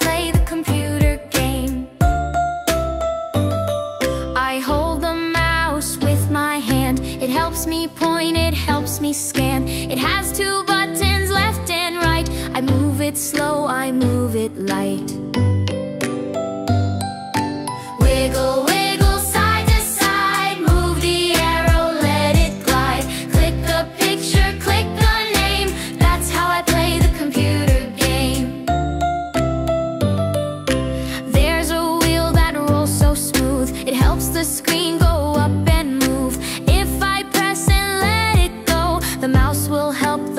play the computer game. I hold the mouse with my hand. It helps me point, it helps me scan. It has two buttons, left and right. I move it slow, I move it light.